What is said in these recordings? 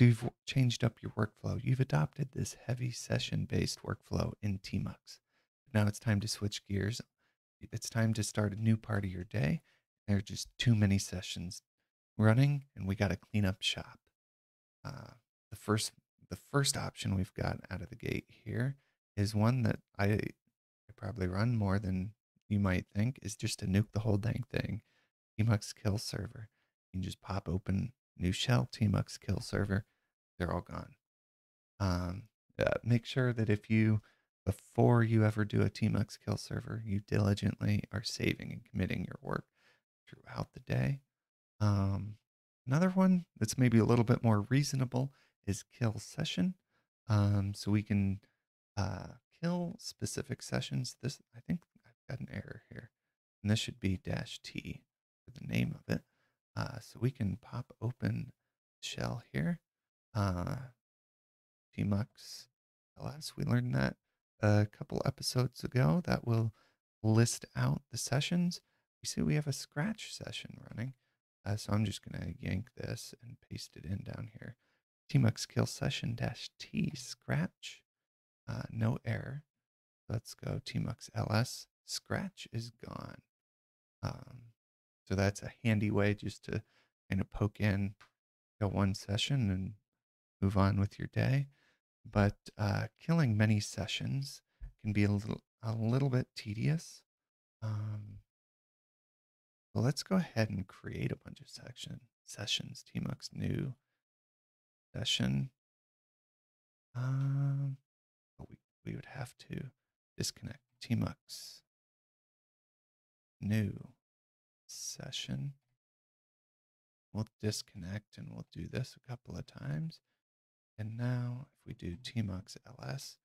So you've changed up your workflow. You've adopted this heavy session based workflow in Tmux. Now it's time to switch gears. It's time to start a new part of your day. There are just too many sessions running, and we got to clean up shop. Uh, the first the first option we've got out of the gate here is one that I, I probably run more than you might think is just to nuke the whole dang thing. Tmux kill server. You can just pop open new shell Tmux kill server. They're all gone. Um, uh, make sure that if you before you ever do a Tmux kill server, you diligently are saving and committing your work throughout the day. Um, another one that's maybe a little bit more reasonable is kill session. Um, so we can uh, kill specific sessions. This, I think I've got an error here. And this should be dash T for the name of it. Uh, so we can pop open shell here. Uh, tmux ls, we learned that a couple episodes ago. That will list out the sessions. We see we have a scratch session running. Uh, so I'm just going to yank this and paste it in down here. Tmux kill session dash T scratch. Uh, no error. Let's go Tmux ls. Scratch is gone. Um, so that's a handy way just to kind of poke in go one session and move on with your day. But uh, killing many sessions can be a little a little bit tedious. Um, so let's go ahead and create a bunch of section sessions. Tmux new session. Um, but we we would have to disconnect Tmux new session. We'll disconnect and we'll do this a couple of times. And now if we do Tmux ls,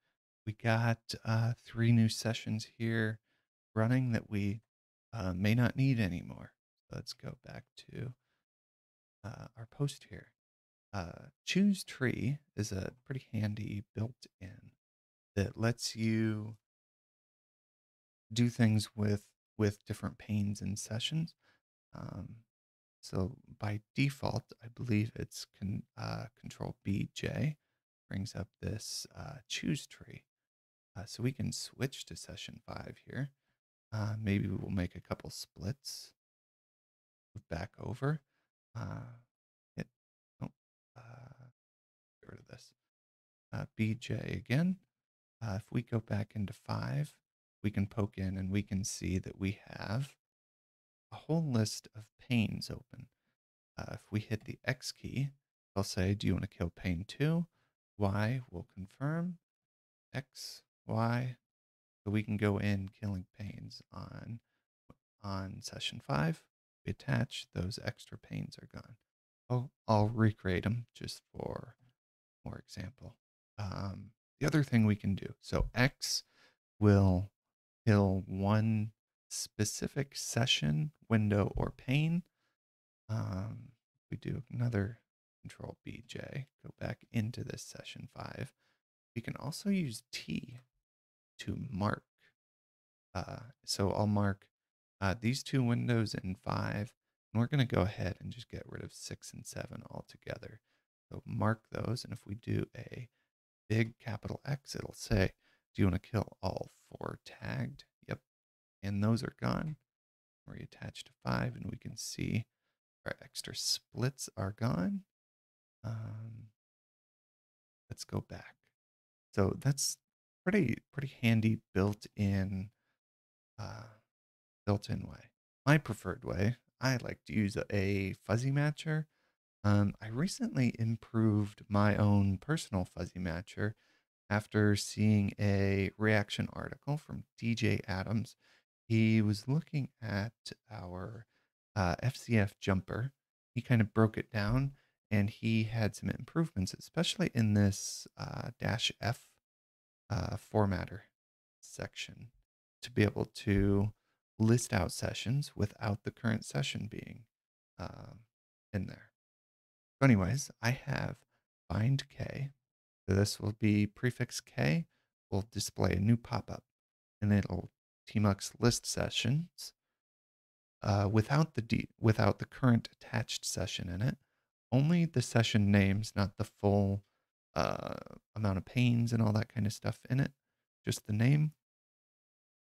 we got uh, three new sessions here running that we uh, may not need anymore. Let's go back to uh, our post here. Uh, choose tree is a pretty handy built in that lets you do things with with different panes and sessions. Um, so by default, I believe it's con, uh, Control BJ brings up this uh, choose tree. Uh, so we can switch to session five here. Uh, maybe we'll make a couple splits. Move back over. Uh, hit, oh, get rid of this. BJ again. If we go back into five, we can poke in and we can see that we have a whole list of panes open. Uh, if we hit the X key, they'll say, Do you want to kill pane 2? Y will confirm. X, Y. So we can go in killing panes on, on session 5. We attach, those extra panes are gone. Oh, I'll recreate them just for more example. Um, the other thing we can do so X will kill one specific session, window, or pane. Um, we do another control BJ, go back into this session five. We can also use T to mark. Uh, so I'll mark uh, these two windows in five, and we're going to go ahead and just get rid of six and seven altogether. So mark those, and if we do a big capital X, it'll say, do you want to kill all four tagged? Yep. And those are gone. Reattach to five, and we can see our extra splits are gone. Um, let's go back. So that's pretty pretty handy built-in uh, built-in way. My preferred way, I like to use a, a fuzzy matcher. Um, I recently improved my own personal fuzzy matcher after seeing a reaction article from DJ Adams. He was looking at our uh, fzf jumper. He kind of broke it down and he had some improvements, especially in this uh, dash F uh, formatter section to be able to list out sessions without the current session being um, in there. So anyways, I have bind K so this will be prefix K will display a new pop-up and it'll tmux list sessions uh, without the without the current attached session in it only the session names, not the full uh, amount of panes and all that kind of stuff in it, just the name.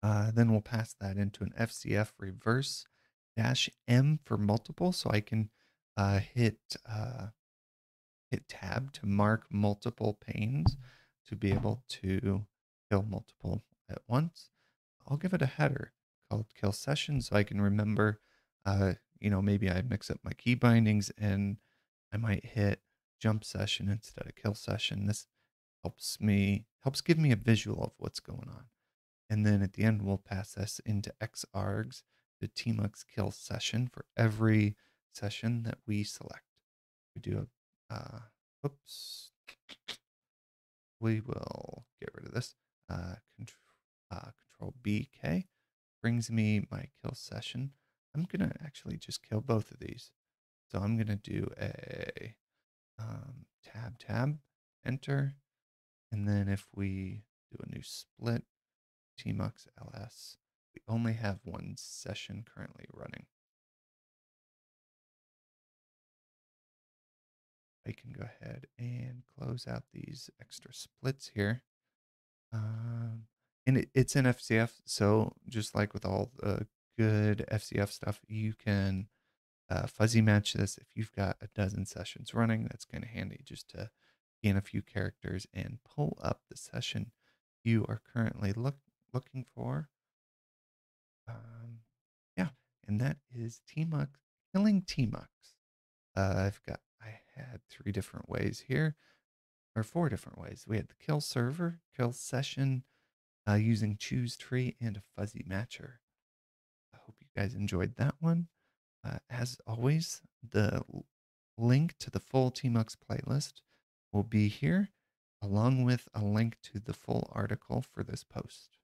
Uh, then we'll pass that into an fzf reverse dash M for multiple, so I can uh, hit uh, hit tab to mark multiple panes to be able to kill multiple at once. I'll give it a header called kill session so I can remember, uh, you know, maybe I mix up my key bindings and I might hit jump session instead of kill session. This helps me, helps give me a visual of what's going on. And then at the end, we'll pass this into xargs, the tmux kill session for every session that we select. We do a, uh, oops, we will get rid of this. Uh, control, uh, control BK brings me my kill session. I'm going to actually just kill both of these. So I'm going to do a um, tab, tab, enter. And then if we do a new split, tmux ls, we only have one session currently running. I can go ahead and close out these extra splits here. Um, and it, it's in fzf, so just like with all the good fzf stuff, you can uh, fuzzy match this if you've got a dozen sessions running. That's kind of handy just to gain a few characters and pull up the session you are currently look, looking for. Um, yeah, and that is Tmux, killing Tmux. Uh, I've got had three different ways here, or four different ways. We had the kill server, kill session, uh, using choose tree, and a fuzzy matcher. I hope you guys enjoyed that one. Uh, as always, the link to the full Tmux playlist will be here, along with a link to the full article for this post.